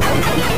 Let's go.